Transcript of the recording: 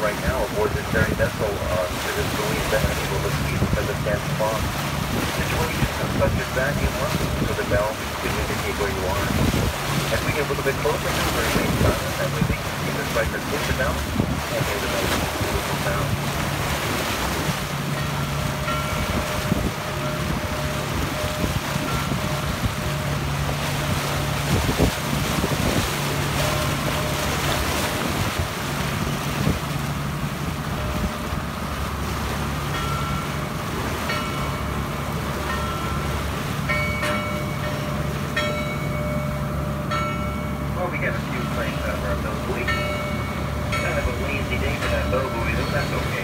right now aboard this very vessel uh, to this buoy unable to see because of dense fog. Situations such as that, you want so the bell can indicate where you are. As we get a little bit closer, just remain silent, and we can see the striker hit the bell plane cover of the week. Kind of a lazy day for that boat, boy. we that's okay.